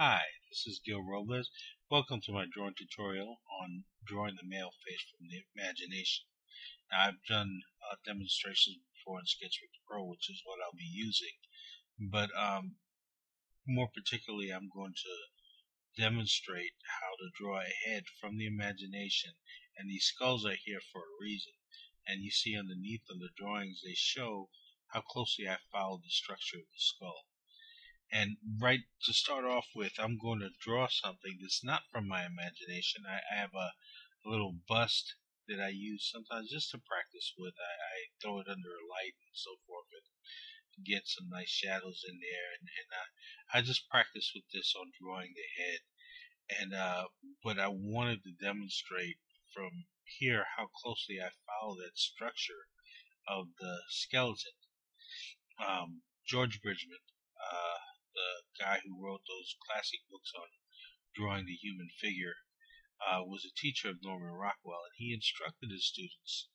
Hi, this is Gil Robles. Welcome to my drawing tutorial on drawing the male face from the imagination. Now, I've done uh, demonstrations before in Sketchbook Pro, which is what I'll be using, but um, more particularly, I'm going to demonstrate how to draw a head from the imagination, and these skulls are here for a reason. And you see underneath of the drawings, they show how closely I followed the structure of the skull. And right to start off with, I'm going to draw something that's not from my imagination. I, I have a, a, little bust that I use sometimes just to practice with. I, I, throw it under a light and so forth and get some nice shadows in there. And, and I, I just practice with this on drawing the head. And uh, but I wanted to demonstrate from here how closely I follow that structure of the skeleton. Um, George Bridgman, uh, the guy who wrote those classic books on drawing the human figure, uh, was a teacher of Norman Rockwell, and he instructed his students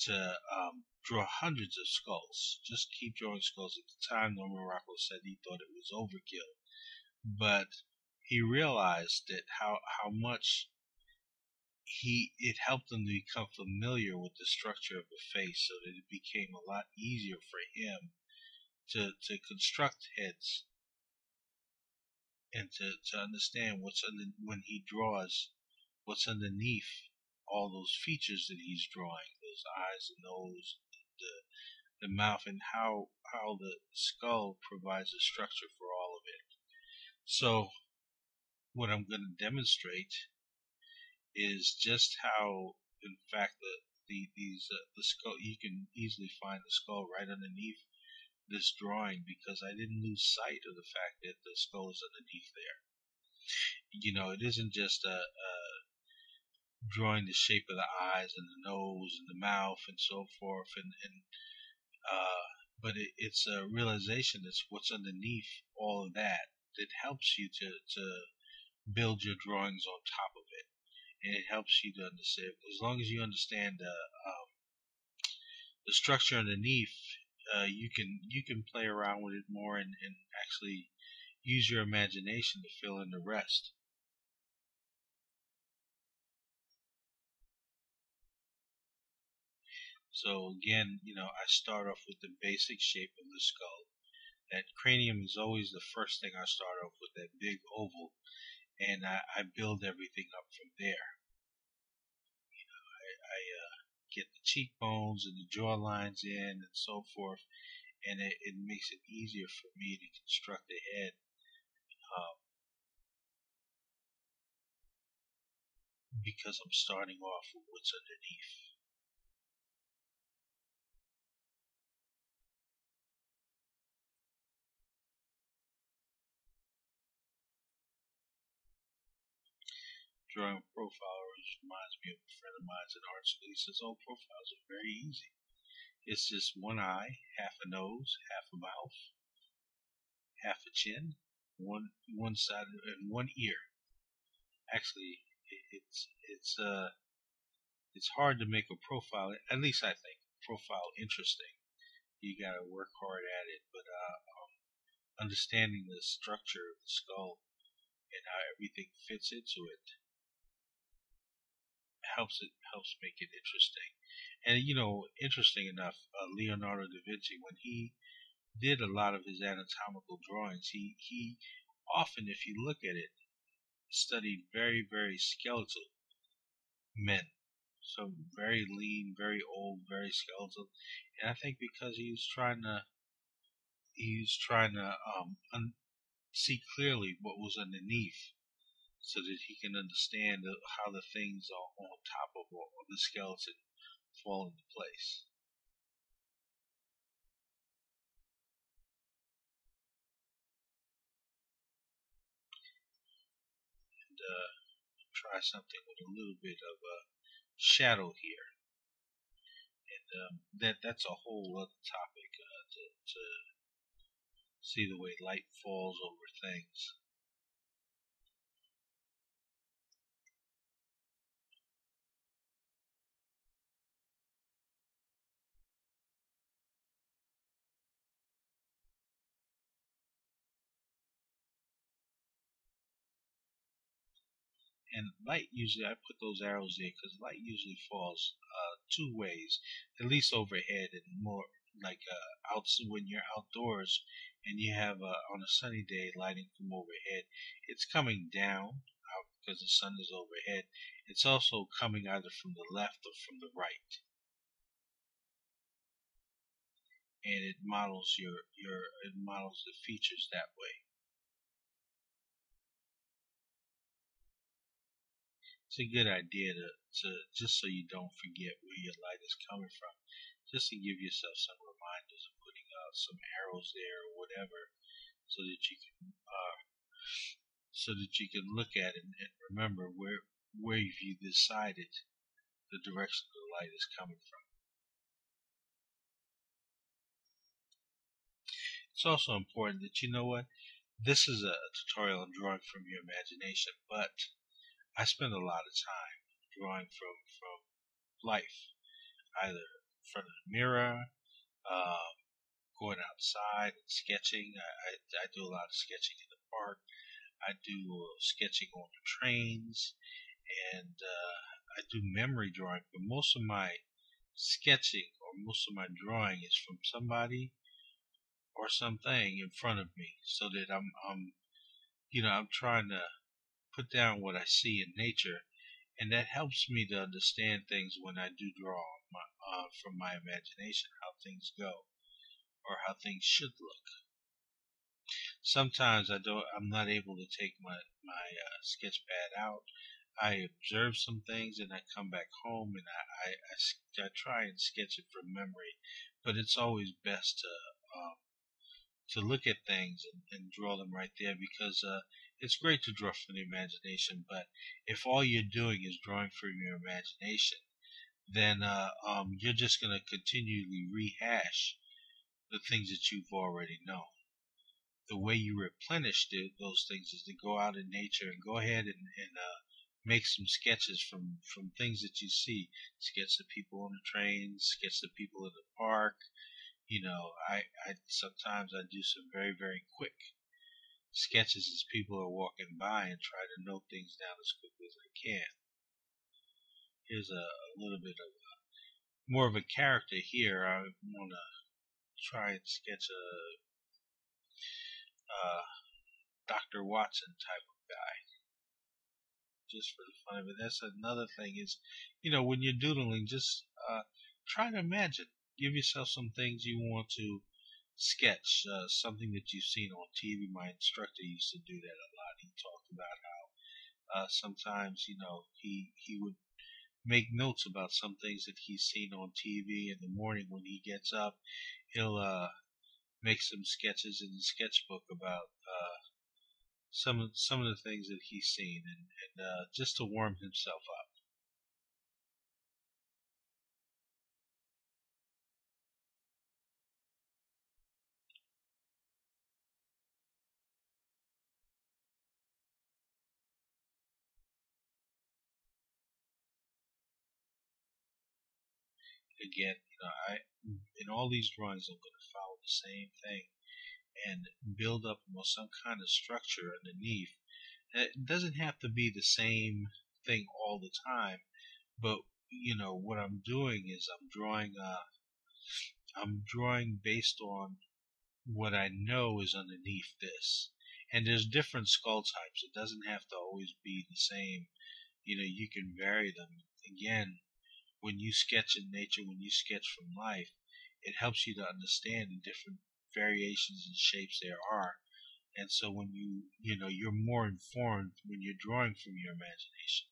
to um, draw hundreds of skulls. Just keep drawing skulls. At the time, Norman Rockwell said he thought it was overkill, but he realized that how how much he it helped him to become familiar with the structure of the face, so that it became a lot easier for him to to construct heads and to, to understand what's under when he draws what's underneath all those features that he's drawing those eyes the nose the the mouth and how how the skull provides a structure for all of it. So what I'm going to demonstrate is just how in fact the, the these uh, the skull you can easily find the skull right underneath this drawing because I didn't lose sight of the fact that the skull is underneath there. You know, it isn't just a, a drawing the shape of the eyes and the nose and the mouth and so forth, and, and uh, but it, it's a realization that's what's underneath all of that that helps you to to build your drawings on top of it, and it helps you to understand. As long as you understand the um, the structure underneath, uh, you can you can play around with it more and, and actually use your imagination to fill in the rest. So again, you know, I start off with the basic shape of the skull. That cranium is always the first thing I start off with, that big oval, and I, I build everything up from there. You know, I, I uh, get the cheekbones and the jaw lines in and so forth, and it, it makes it easier for me to construct the head. Um, because I'm starting off with what's underneath. Drawing a profile, which reminds me of a friend of mine's in art school. He says, "Oh, profiles are very easy. It's just one eye, half a nose, half a mouth, half a chin, one one side, and one ear. Actually, it's it's uh it's hard to make a profile. At least I think profile interesting. You got to work hard at it, but uh, um, understanding the structure of the skull and how everything fits into it helps it helps make it interesting. And you know, interesting enough, uh, Leonardo da Vinci, when he did a lot of his anatomical drawings, he he often, if you look at it, studied very very skeletal men. So very lean, very old, very skeletal, and I think because he was trying to he was trying to um, un- see clearly what was underneath so that he can understand how the things on top of the skeleton fall into place. And uh, try something with a little bit of a shadow here. And um, that that's a whole other topic uh, to, to see the way light falls over things. And light usually I put those arrows there because light usually falls uh, two ways, at least overhead and more like uh, out when you're outdoors and you have uh, on a sunny day lighting from overhead, it's coming down uh, because the sun is overhead. It's also coming either from the left or from the right. And it models your your it models the features that way. It's a good idea to, to just so you don't forget where your light is coming from, just to give yourself some reminders of putting out some arrows there or whatever, so that you can uh, so that you can look at it and remember where where you decided the direction the light is coming from. It's also important that you know what this is a tutorial on drawing from your imagination, but I spend a lot of time drawing from from life, either in front of the mirror, um, going outside and sketching. I, I, I, do a lot of sketching in the park. I do uh, sketching on the trains, and uh, I do memory drawing. But most of my sketching or most of my drawing is from somebody or something in front of me, so that I'm, I'm you know, I'm trying to put down what I see in nature, and that helps me to understand things when I do draw my, uh, from my imagination how things go or how things should look. Sometimes I don't. I'm not able to take my my uh, sketch pad out. I observe some things and I come back home and I, I, I, I try and sketch it from memory, but it's always best to um, to look at things and, and draw them right there because uh, it's great to draw from the imagination, but if all you're doing is drawing from your imagination, then uh, um, you're just going to continually rehash the things that you've already known. The way you replenish the, those things is to go out in nature and go ahead and, and uh, make some sketches from, from things that you see. Sketch the people on the train, sketch the people in the park. You know, I, I sometimes I do some very, very quick sketches as people are walking by and try to note things down as quickly as I can. Here's a, a little bit of a, more of a character here. I want to try and sketch a uh, Dr. Watson type of guy. Just for the fun of it. That's another thing is, you know, when you're doodling, just uh, try to imagine. Give yourself some things you want to sketch, uh, something that you've seen on TV. My instructor used to do that a lot. He talked about how uh, sometimes, you know, he he would make notes about some things that he's seen on TV in the morning when he gets up. He'll uh, make some sketches in the sketchbook about uh, some of some of the things that he's seen, and, and uh, just to warm himself up. Again, you know, I in all these drawings I'm going to follow the same thing and build up almost some kind of structure underneath. It doesn't have to be the same thing all the time, but you know what I'm doing is I'm drawing uh I'm drawing based on what I know is underneath this. And there's different skull types. It doesn't have to always be the same. You know, you can vary them. Again, when you sketch in nature, when you sketch from life, it helps you to understand the different variations and shapes there are. And so when you, you know, you're more informed when you're drawing from your imagination.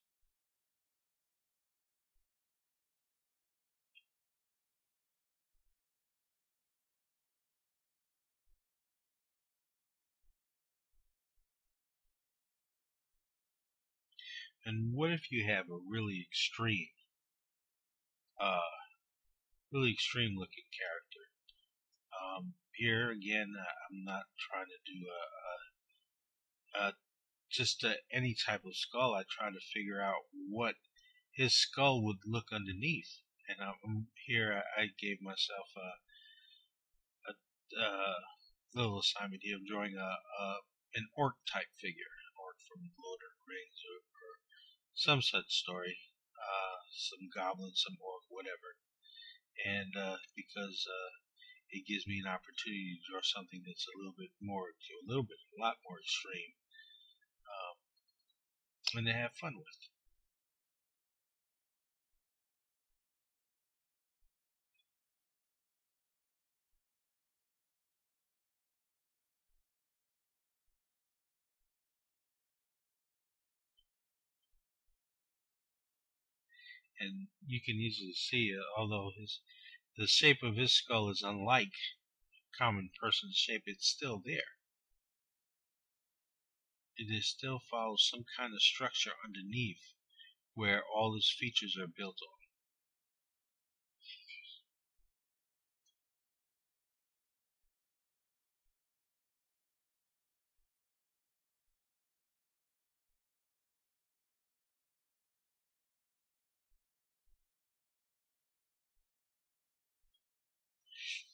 And what if you have a really extreme uh, really extreme looking character. Um, here again, uh, I'm not trying to do a, a, a just a, any type of skull. I try to figure out what his skull would look underneath. And I'm, here I, I gave myself a, a, a, little assignment here of drawing a, a an orc type figure, orc from Lord of the Rings or, or some such story. Uh, some goblin, some orc, whatever. And uh, because uh, it gives me an opportunity to draw something that's a little bit more, a little bit, a lot more extreme, um, and to have fun with. And you can easily see, uh, although his the shape of his skull is unlike a common person's shape, it's still there. It is still follows some kind of structure underneath where all his features are built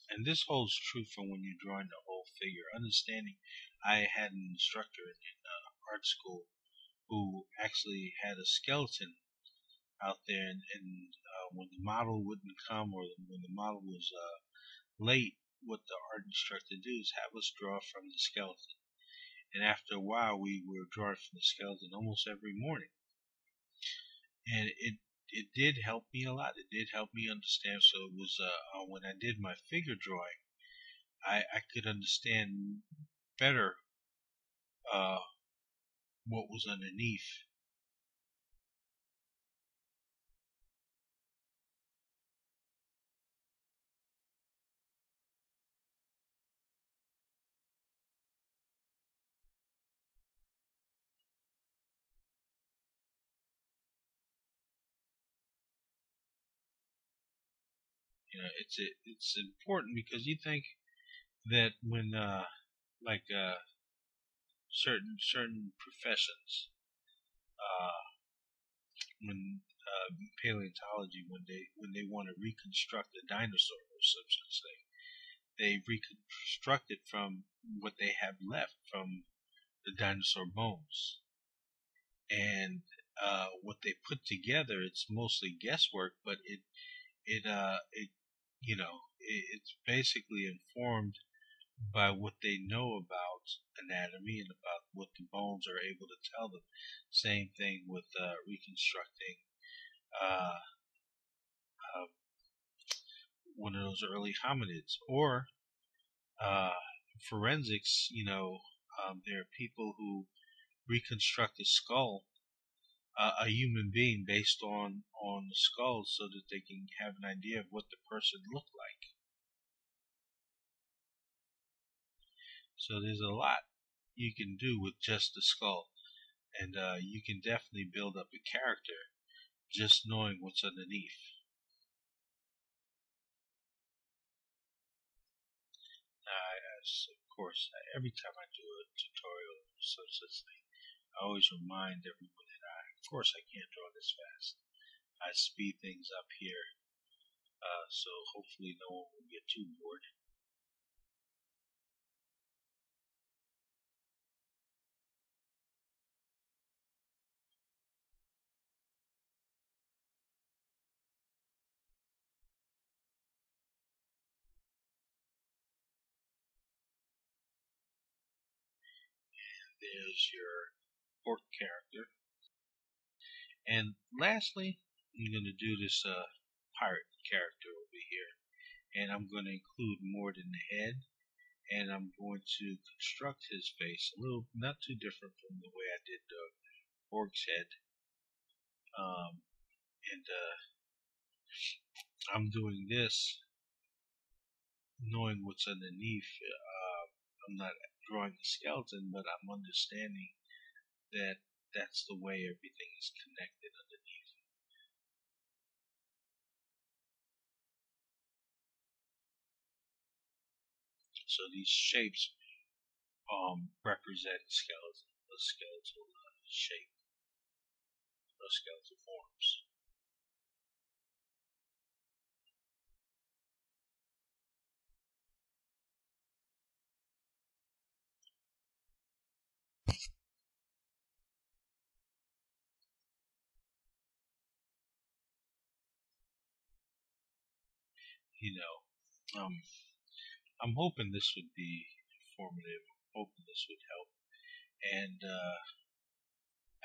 And this holds true for when you're drawing the whole figure. Understanding, I had an instructor in uh, art school who actually had a skeleton out there, and, and uh, when the model wouldn't come or when the model was uh, late, what the art instructor did is have us draw from the skeleton. And after a while, we were drawing from the skeleton almost every morning. And it it did help me a lot. It did help me understand. So it was uh, uh, when I did my figure drawing, I, I could understand better uh, what was underneath. You know, it's it's important because you think that when uh, like uh, certain certain professions, uh, when uh, paleontology, when they when they want to reconstruct a dinosaur or some such thing, they reconstruct it from what they have left from the dinosaur bones, and uh, what they put together, it's mostly guesswork, but it it uh it you know, it's basically informed by what they know about anatomy and about what the bones are able to tell them. Same thing with uh, reconstructing uh, uh, one of those early hominids or uh, forensics. You know, um, there are people who reconstruct a skull uh, a human being based on on the skull so that they can have an idea of what the person looked like. So there's a lot you can do with just the skull, and uh, you can definitely build up a character just knowing what's underneath. Of course, every time I do a tutorial or such thing, I always remind everyone of course I can't draw this fast. I speed things up here, uh, so hopefully no one will get too bored. There's your orc character. And lastly, I'm going to do this uh, pirate character over here. And I'm going to include more than the head. And I'm going to construct his face a little, not too different from the way I did the orc's head. Um, and uh, I'm doing this knowing what's underneath. Uh, I'm not drawing the skeleton, but I'm understanding that that's the way everything is connected underneath. So these shapes um, represent skeleton, a skeletal uh, shape, or skeletal forms. You know, um, I'm hoping this would be informative. I'm hoping this would help. And uh,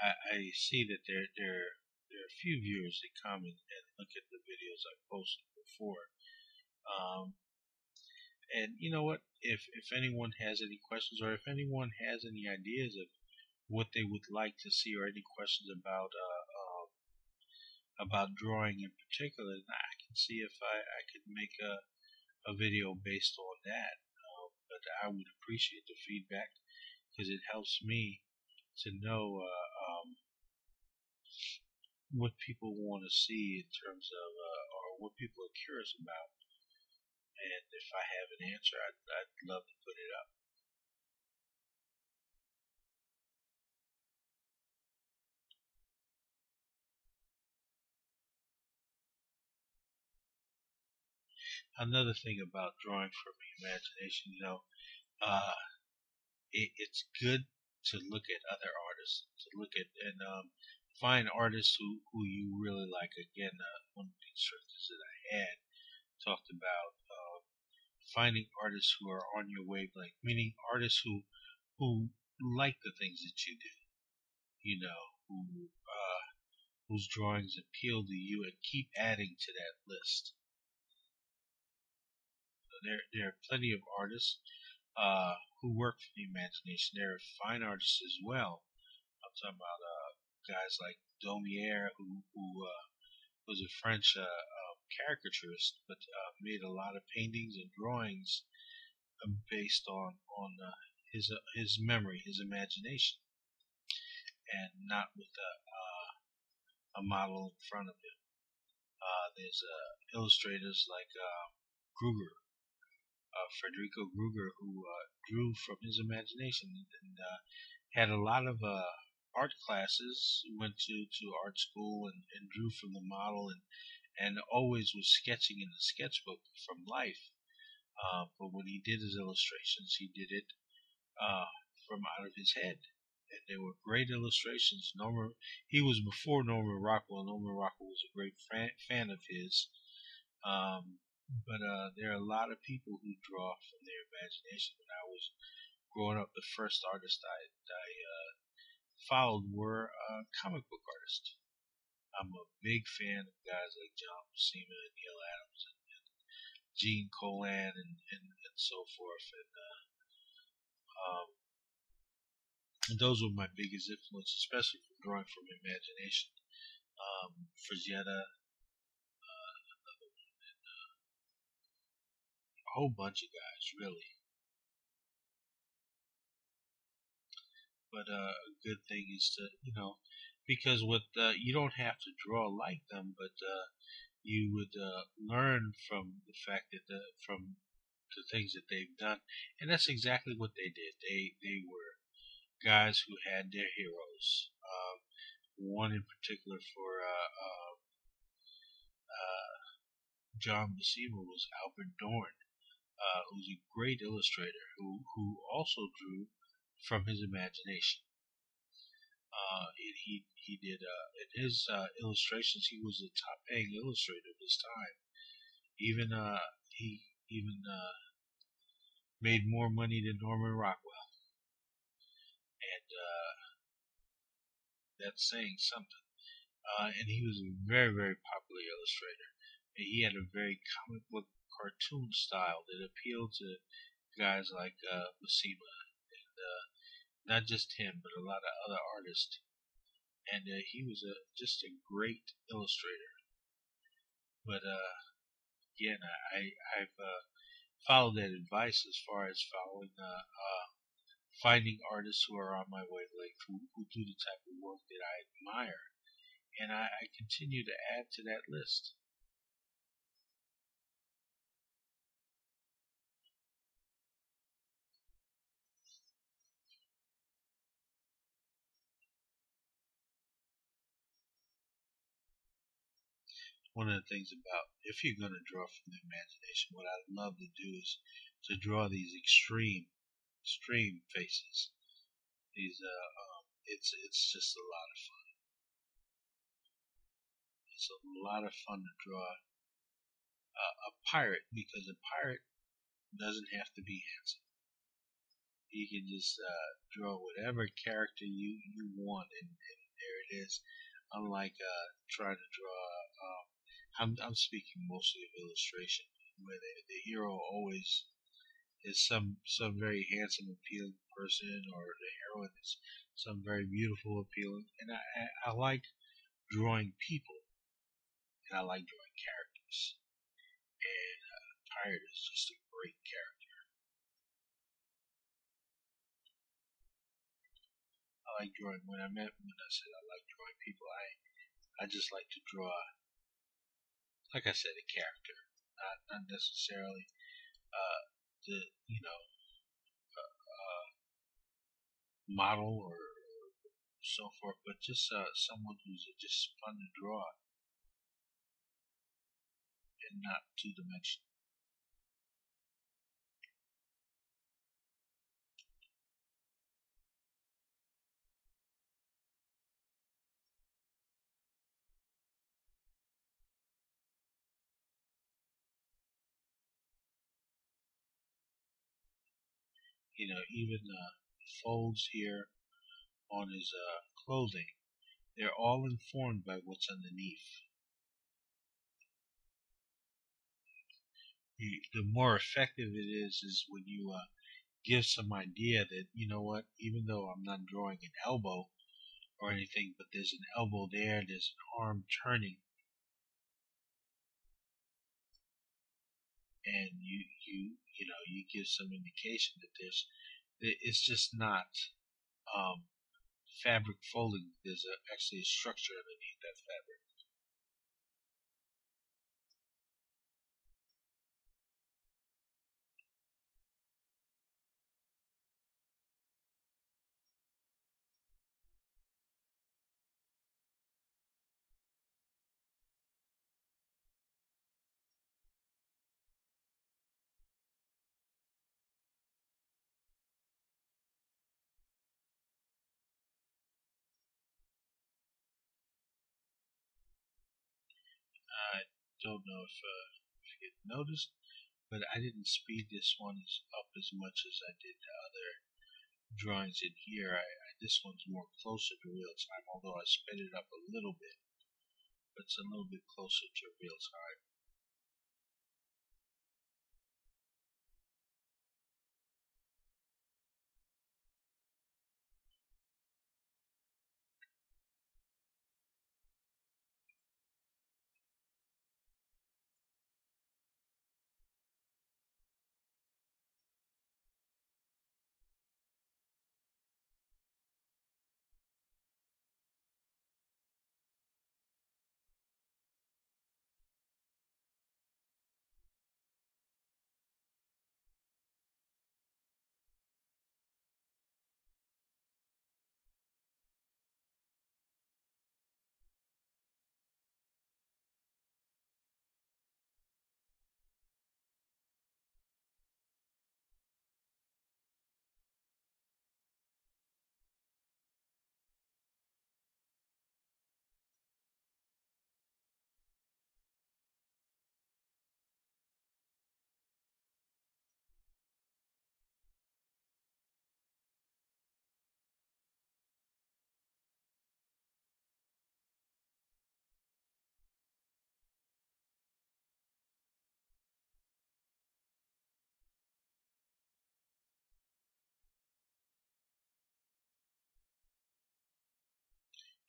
I, I see that there there there are a few viewers that comment and look at the videos I posted before. Um, and you know what? If if anyone has any questions or if anyone has any ideas of what they would like to see or any questions about uh, uh, about drawing in particular, I can see if I, I could make a a video based on that. Uh, but I would appreciate the feedback because it helps me to know uh, um, what people want to see in terms of uh, or what people are curious about. And if I have an answer, I'd, I'd love to put it up. Another thing about drawing from the imagination, you know, uh, it, it's good to look at other artists, to look at and um, find artists who, who you really like. Again, uh, one of the instructors that I had talked about uh, finding artists who are on your wavelength, meaning artists who who like the things that you do, you know, who uh, whose drawings appeal to you, and keep adding to that list. There, there are plenty of artists uh, who work for the imagination. There are fine artists as well. I'm talking about uh, guys like Daumier, who, who uh, was a French uh, uh, caricaturist, but uh, made a lot of paintings and drawings based on on his his memory, his imagination, and not with a a model in front of him. there's illustrators like Gruger, uh, Federico Gruger, who uh, drew from his imagination and uh, had a lot of uh, art classes. Went to, to art school and, and drew from the model and and always was sketching in the sketchbook from life. Uh, but when he did his illustrations, he did it uh, from out of his head. And they were great illustrations. Norman, he was before Norman Rockwell. Norman Rockwell was a great fan, fan of his. Um, but uh, there are a lot of people who draw from their imagination. When I was growing up, the first artist I, I uh, followed were uh, comic book artists. I'm a big fan of guys like John Buscema and Neal Adams and, and Gene Colan and, and, and so forth. And, uh, um, and those were my biggest influences, especially for drawing from imagination. Um, Frazetta, a whole bunch of guys, really. But uh, a good thing is to, you know, because with uh, you don't have to draw like them, but uh, you would uh, learn from the fact that the, from the things that they've done, and that's exactly what they did. They they were guys who had their heroes. Um, one in particular for uh, uh, uh, John Buscema was Albert Dorne, uh, who's a great illustrator who, who also drew from his imagination. Uh, he he did uh, in his uh, illustrations. He was a top paying illustrator of his time. Even uh, he even uh, made more money than Norman Rockwell, and uh, that's saying something. Uh, and he was a very very popular illustrator. And he had a very comic book cartoon style that appealed to guys like uh, Buscema and uh, not just him, but a lot of other artists. And uh, he was a just a great illustrator. But uh, again, I I've uh, followed that advice as far as following uh, uh, finding artists who are on my wavelength who, who do the type of work that I admire, and I, I continue to add to that list. One of the things about if you're going to draw from the imagination, what I'd love to do is to draw these extreme, extreme faces. These, uh, um, it's it's just a lot of fun. It's a lot of fun to draw a pirate because a pirate doesn't have to be handsome. You can just uh, draw whatever character you, you want, and, and there it is. Unlike uh, trying to draw, um, I'm, I'm speaking mostly of illustration, where the, the hero always is some some very handsome, appealing person, or the heroine is some very beautiful, appealing. And I, I, I like drawing people, and I like drawing characters. And uh, Pirate is just a great character. I like drawing. When I met, when I said I like drawing people, I I just like to draw, like I said, a character, not not necessarily uh, the you know uh, uh, model or, or, so forth, but just uh, someone who's just fun to draw and not two dimensional. You know, even uh, folds here on his uh, clothing, they're all informed by what's underneath. The more effective it is, is when you uh, give some idea that, you know what, even though I'm not drawing an elbow or anything, but there's an elbow there, there's an arm turning, and you you you know you give some indication that there's it's just not um, fabric folding. There's a, actually a structure underneath that fabric. I don't know if, uh, if you noticed, but I didn't speed this one up as much as I did the other drawings in here. I, I, this one's more closer to real time, although I sped it up a little bit, but it's a little bit closer to real time.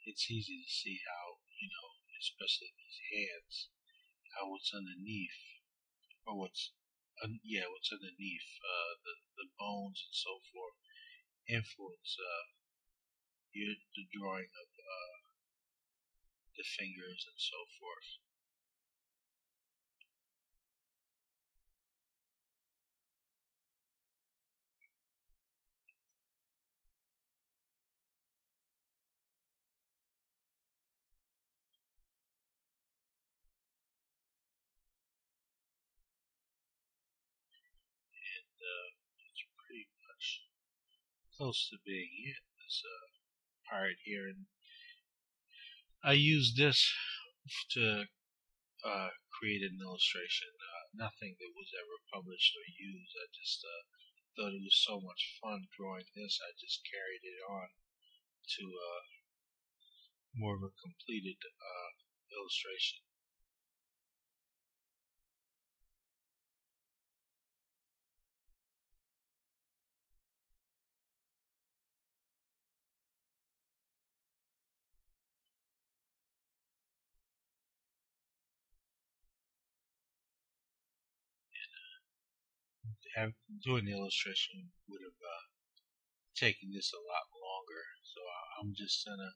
It's easy to see how, you know, especially these hands, how what's underneath, or what's, un, yeah, what's underneath uh, the, the bones and so forth influence uh, your, the drawing of uh, the fingers and so forth. Uh, it's pretty much close to being it. This uh, part here, and I use this to uh, created an illustration. Uh, nothing that was ever published or used. I just uh, thought it was so much fun drawing this. I just carried it on to uh, more of a completed illustration. Have doing the illustration would have uh, taken this a lot longer. So I'm just gonna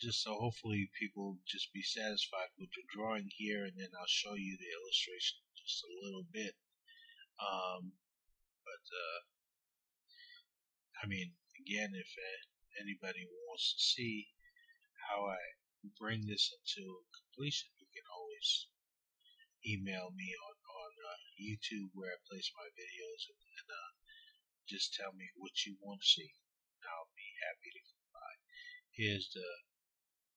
just so hopefully people just be satisfied with the drawing here, and then I'll show you the illustration just a little bit. Um, but uh, I mean, again, if uh, anybody wants to see how I bring this into completion, you can always email me on YouTube where I place my videos and, uh, just tell me what you want to see. I'll be happy to comply. Here's the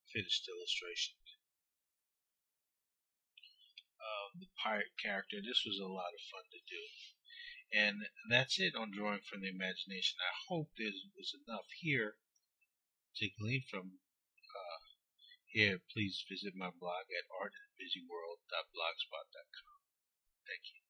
finished illustration. Um, the pirate character. This was a lot of fun to do. And that's it on drawing from the imagination. I hope there was enough here to glean from. Uh, here, please visit my blog at artandbusyworld.blogspot.com. Thank you.